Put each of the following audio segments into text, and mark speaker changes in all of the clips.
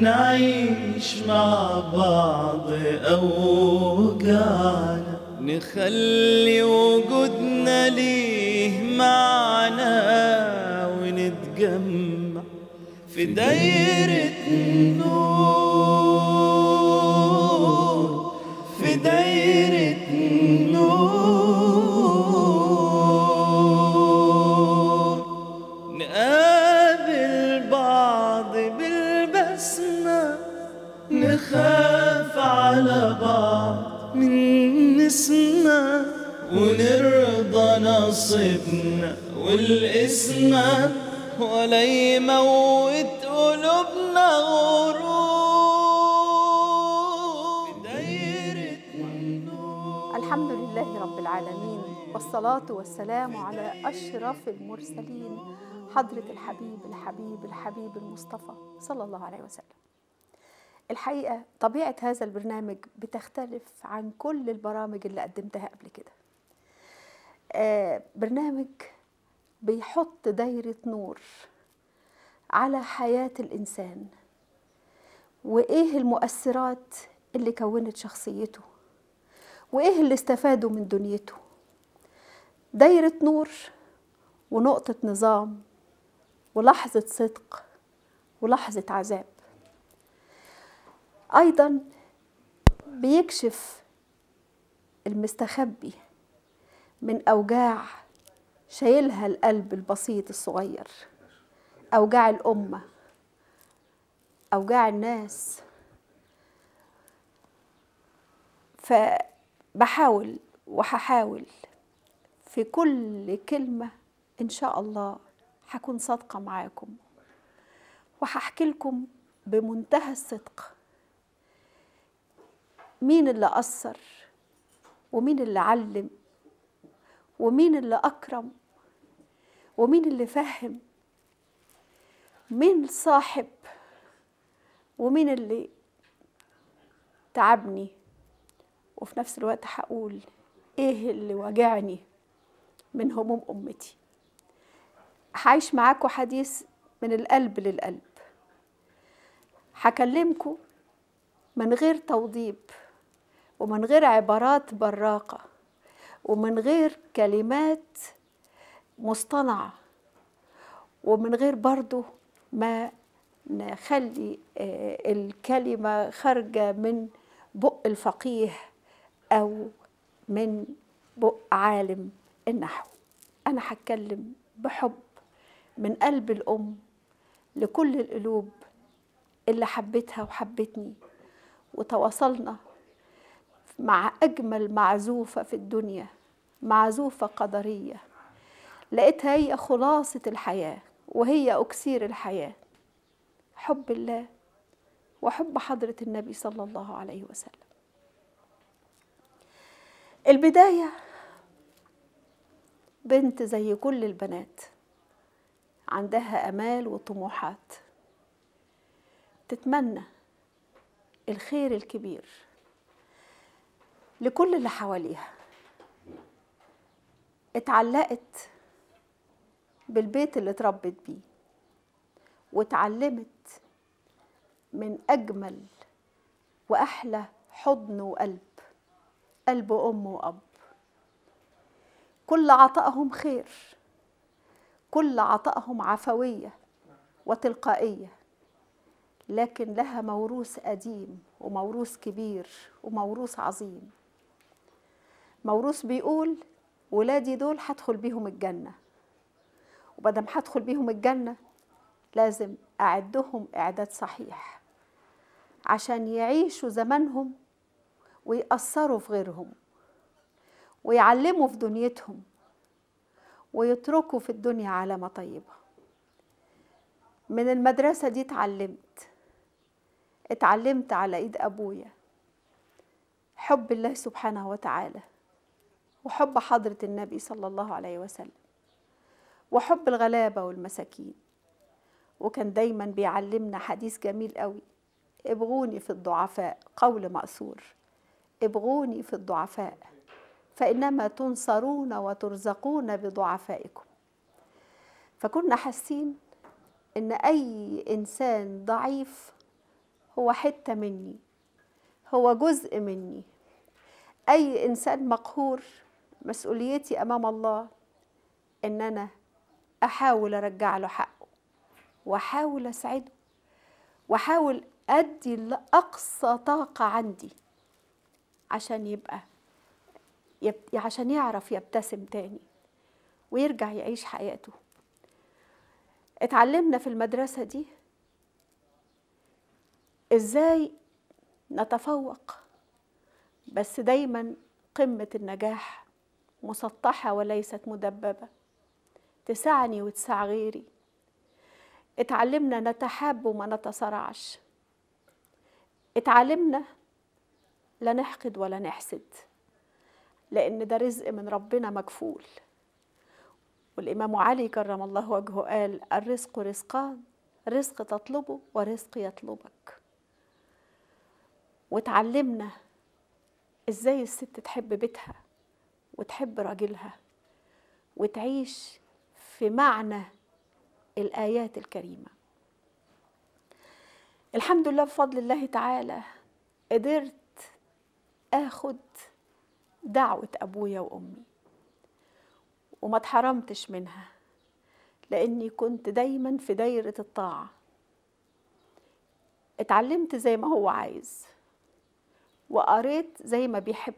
Speaker 1: نعيش مع بعض أوجعنا نخلي وجودنا ليه معنى ونتجمع في دايرة نور في دايرة نور نقابل نخاف على بعض من نسمة ونرضى نصيبنا والاسمة ولا يموت قلوبنا غرور. النور.
Speaker 2: الحمد لله رب العالمين والصلاة والسلام على أشرف المرسلين حضرة الحبيب الحبيب الحبيب المصطفى صلى الله عليه وسلم. الحقيقة طبيعة هذا البرنامج بتختلف عن كل البرامج اللي قدمتها قبل كده. آه برنامج بيحط دايرة نور على حياة الإنسان وإيه المؤثرات اللي كونت شخصيته وإيه اللي استفادوا من دنيته. دايرة نور ونقطة نظام ولحظة صدق ولحظة عذاب. أيضا بيكشف المستخبي من أوجاع شايلها القلب البسيط الصغير أوجاع الأمة أوجاع الناس. فبحاول وهحاول في كل كلمة إن شاء الله هكون صادقة معاكم. وهحكي لكم بمنتهى الصدق مين اللي أثر ومين اللي علم ومين اللي أكرم ومين اللي فهم؟ مين صاحب ومين اللي تعبني؟ وفي نفس الوقت هقول إيه اللي وجعني من هموم أمتي؟ هعيش معاكم حديث من القلب للقلب. هكلمكم من غير توضيب. ومن غير عبارات براقة ومن غير كلمات مصطنعة ومن غير برضو ما نخلي آه، الكلمة خارجة من بق الفقيه أو من بق عالم النحو. أنا هتكلم بحب من قلب الأم لكل القلوب اللي حبتها وحبتني وتواصلنا مع أجمل معزوفة في الدنيا معزوفة قدرية. لقيتها هي خلاصة الحياة وهي أكسير الحياة. حب الله وحب حضرة النبي صلى الله عليه وسلم. البداية بنت زي كل البنات عندها أمال وطموحات. تتمنى الخير الكبير. لكل اللي حواليها. اتعلقت بالبيت اللي اتربت بيه واتعلمت من أجمل وأحلى حضن وقلب قلب أم وأب. كل عطائهم خير كل عطائهم عفوية وتلقائية لكن لها موروث قديم وموروث كبير وموروث عظيم. موروث بيقول ولادي دول هدخل بيهم الجنة. وبدم هدخل بيهم الجنة لازم أعدهم إعداد صحيح عشان يعيشوا زمانهم ويأثروا في غيرهم ويعلموا في دنيتهم ويتركوا في الدنيا علامة طيبة. من المدرسة دي اتعلمت اتعلمت على إيد أبويا حب الله سبحانه وتعالى. وحب حضرة النبي صلى الله عليه وسلم وحب الغلابة والمساكين. وكان دايما بيعلمنا حديث جميل قوي ابغوني في الضعفاء قول مأثور ابغوني في الضعفاء فإنما تنصرون وترزقون بضعفائكم. فكنا حاسين إن أي إنسان ضعيف هو حتة مني هو جزء مني. أي إنسان مقهور مسؤوليتي أمام الله إن أنا أحاول أرجع له حقه وأحاول أسعده وأحاول أدي لأقصى طاقة عندي عشان يبقى يب... عشان يعرف يبتسم تاني ويرجع يعيش حياته. اتعلمنا في المدرسة دي إزاي نتفوق بس دايما قمة النجاح مسطحة وليست مدببة. تسعني وتسع غيري. اتعلمنا نتحاب وما نتصارعش اتعلمنا لا نحقد ولا نحسد لأن ده رزق من ربنا مكفول. والإمام علي كرم الله وجهه قال الرزق رزقان رزق تطلبه ورزق يطلبك. وتعلمنا إزاي الست تحب بيتها. وتحب راجلها وتعيش في معنى الآيات الكريمة. الحمد لله بفضل الله تعالى قدرت آخد دعوة أبويا وأمي وما اتحرمتش منها لأني كنت دايما في دايرة الطاعة. اتعلمت زي ما هو عايز وقريت زي ما بيحب.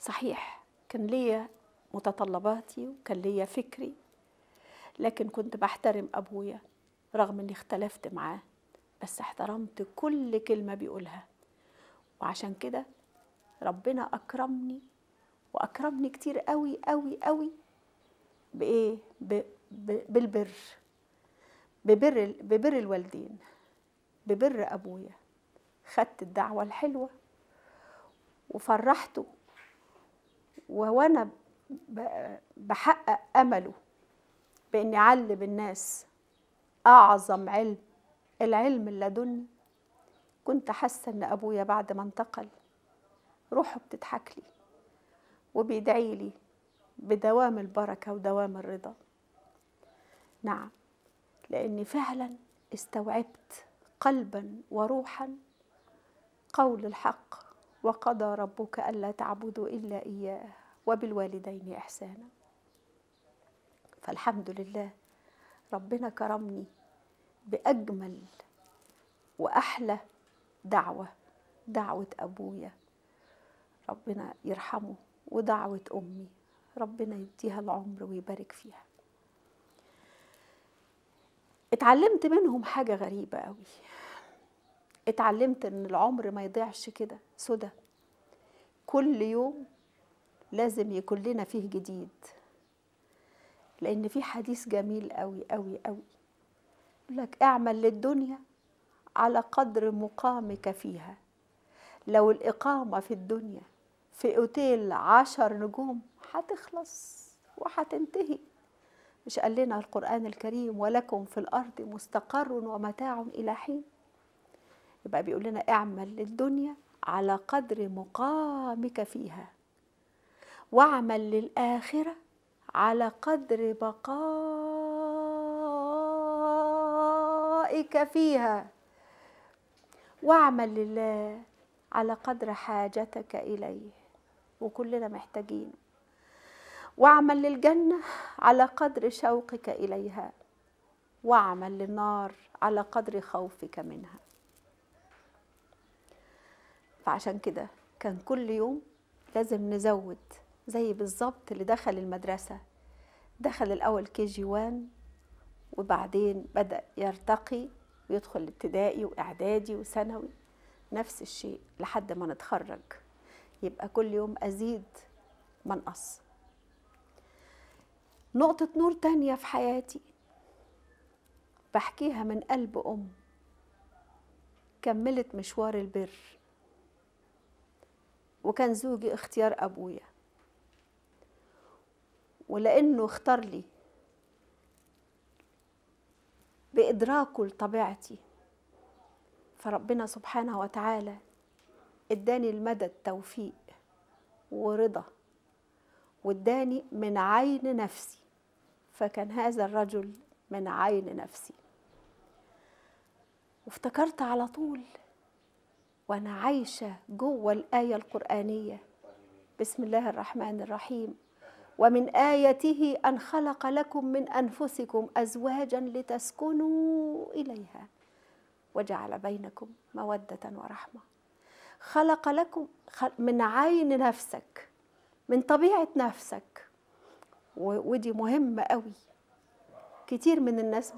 Speaker 2: صحيح كان ليا متطلباتي وكان ليا فكري لكن كنت بحترم أبويا رغم إني اختلفت معاه بس احترمت كل كلمة بيقولها وعشان كده ربنا أكرمني وأكرمني كتير قوي قوي قوي بإيه؟ ب... ب... بالبر ببر ببر الوالدين ببر أبويا خدت الدعوة الحلوة وفرحته وأنا ب- بحقق أمله بإني أعلم الناس أعظم علم العلم اللدني كنت حاسة إن أبويا بعد ما انتقل روحه بتضحك لي وبيدعي لي بدوام البركة ودوام الرضا. نعم لأني فعلا استوعبت قلبا وروحا قول الحق. وقضى ربك ألا تعبدوا إلا إياه وبالوالدين إحسانا. فالحمد لله ربنا كرمني بأجمل وأحلى دعوة دعوة أبويا. ربنا يرحمه ودعوة أمي. ربنا يديها العمر ويبارك فيها. اتعلمت منهم حاجة غريبة قوي اتعلمت إن العمر ما يضيعش كده سدى كل يوم لازم يكون لنا فيه جديد. لأن في حديث جميل قوي قوي قوي لك اعمل للدنيا على قدر مقامك فيها. لو الإقامة في الدنيا في أوتيل عشر نجوم هتخلص وهتنتهي. مش قال لنا القرآن الكريم ولكم في الأرض مستقر ومتاع إلى حين. يبقى بيقول لنا اعمل للدنيا على قدر مقامك فيها. واعمل للآخرة على قدر بقائك فيها. واعمل لله على قدر حاجتك إليه. وكلنا محتاجين. واعمل للجنة على قدر شوقك إليها. واعمل للنار على قدر خوفك منها. فعشان كده كان كل يوم لازم نزود زي بالظبط اللي دخل المدرسة. دخل الأول كي جي وان وبعدين بدأ يرتقي ويدخل ابتدائي وإعدادي وثانوي. نفس الشيء لحد ما نتخرج. يبقى كل يوم أزيد منقص نقطة نور تانية في حياتي. بحكيها من قلب أم. كملت مشوار البر. وكان زوجي اختيار أبويا. ولأنه اختار لي بإدراكه لطبيعتي فربنا سبحانه وتعالى إداني المدد توفيق ورضا وإداني من عين نفسي فكان هذا الرجل من عين نفسي. وافتكرت على طول وأنا عايشة جوه الآية القرآنية. بسم الله الرحمن الرحيم. ومن اياته أن خلق لكم من أنفسكم أزواجا لتسكنوا إليها وجعل بينكم مودة ورحمة. خلق لكم من عين نفسك من طبيعة نفسك. ودي مهمة قوي كتير من الناس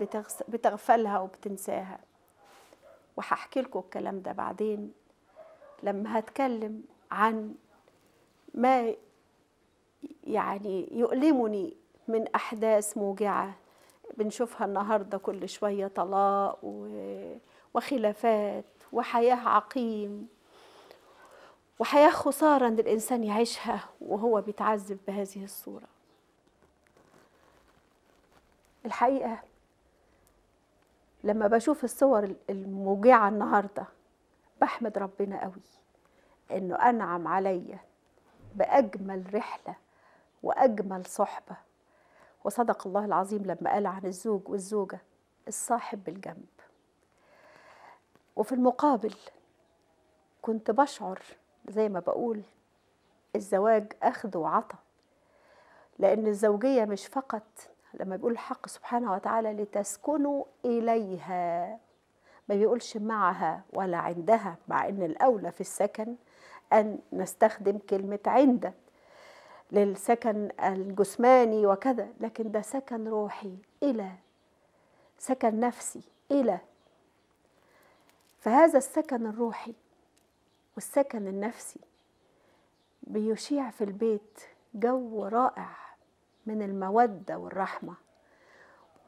Speaker 2: بتغفلها وبتنساها. وهحكي لكم الكلام ده بعدين لما هتكلم عن ما يعني يؤلمني من أحداث موجعة بنشوفها النهارده كل شوية طلاق وخلافات وحياة عقيم وحياة خسارة ان الإنسان يعيشها وهو بيتعذب بهذه الصورة. الحقيقة لما بشوف الصور الموجعة النهارده بحمد ربنا قوي إنه أنعم عليا بأجمل رحلة وأجمل صحبة. وصدق الله العظيم لما قال عن الزوج والزوجة الصاحب بالجنب. وفي المقابل كنت بشعر زي ما بقول الزواج أخذ وعطى لأن الزوجية مش فقط لما بيقول الحق سبحانه وتعالى لتسكنوا إليها. ما بيقولش معها ولا عندها مع إن الأولى في السكن أن نستخدم كلمة عند للسكن الجسماني وكذا لكن ده سكن روحي إلى سكن نفسي إلى. فهذا السكن الروحي والسكن النفسي بيشيع في البيت جو رائع. من المودة والرحمة.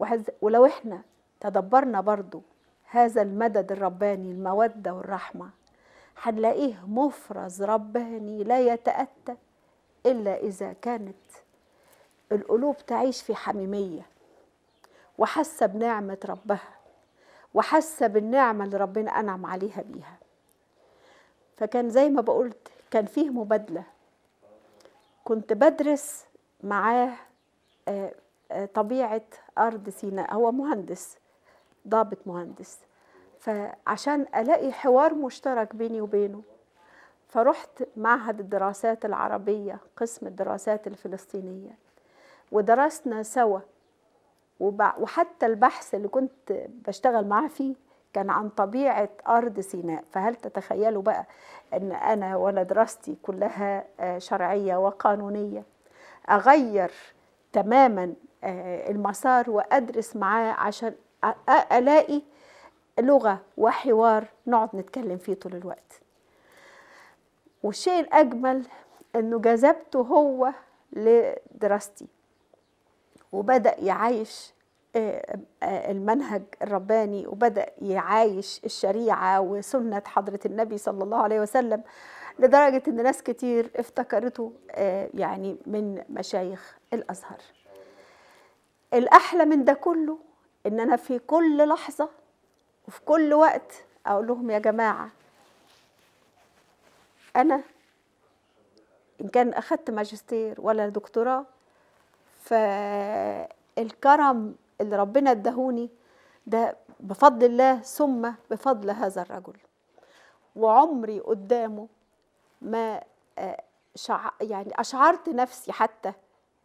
Speaker 2: وهذ- ولو إحنا تدبرنا برضو هذا المدد الرباني المودة والرحمة هنلاقيه مفرز رباني لا يتأتى إلا إذا كانت القلوب تعيش في حميمية وحاسة بنعمة ربها وحاسة بالنعمة اللي ربنا أنعم عليها بيها. فكان زي ما بقولت كان فيه مبادلة. كنت بدرس معاه طبيعة أرض سيناء هو مهندس ضابط مهندس. فعشان ألاقي حوار مشترك بيني وبينه فرحت معهد الدراسات العربية قسم الدراسات الفلسطينية ودرسنا سوا. وحتى البحث اللي كنت بشتغل معاه فيه كان عن طبيعة أرض سيناء. فهل تتخيلوا بقى أن أنا وأنا دراستي كلها آه، شرعية وقانونية أغير تماما آه، المسار وأدرس معاه عشان ألاقي لغة وحوار نقعد نتكلم فيه طول الوقت. والشيء الأجمل أنه جذبته هو لدراستي. وبدأ يعايش آه، آه، المنهج الرباني وبدأ يعايش الشريعة وسنة حضرة النبي صلى الله عليه وسلم. لدرجة أن ناس كتير افتكرته آه، يعني من مشايخ الأزهر. الأحلى من ده كله إن أنا في كل لحظة وفي كل وقت أقول لهم يا جماعة أنا إن كان أخدت ماجستير ولا دكتوراه فالكرم اللي ربنا ادهوني ده بفضل الله ثم بفضل هذا الرجل. وعمري قدامه ما آه، شع... يعني أشعرت نفسي حتى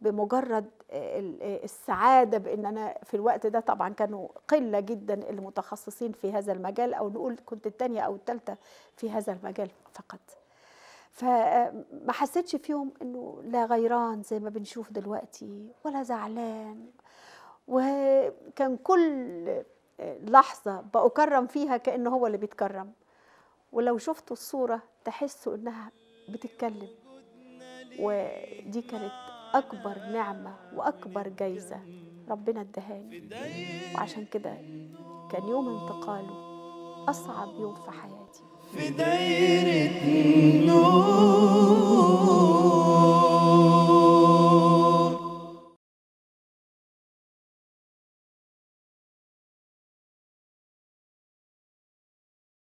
Speaker 2: بمجرد آه، آه، السعادة بأن أنا في الوقت ده طبعا كانوا قلة جدا المتخصصين في هذا المجال أو نقول كنت التانية أو التالتة في هذا المجال فقط. فما حسيتش فيهم إنه لا غيران زي ما بنشوف دلوقتي ولا زعلان. وكان كل لحظة بأكرم فيها كأنه هو اللي بيتكرم. ولو شفتوا الصورة تحس إنها بتتكلم. ودي كانت أكبر نعمة وأكبر جايزة ربنا ادهاني وعشان كده كان يوم انتقاله أصعب يوم في حياتي.
Speaker 1: في دايرة النور.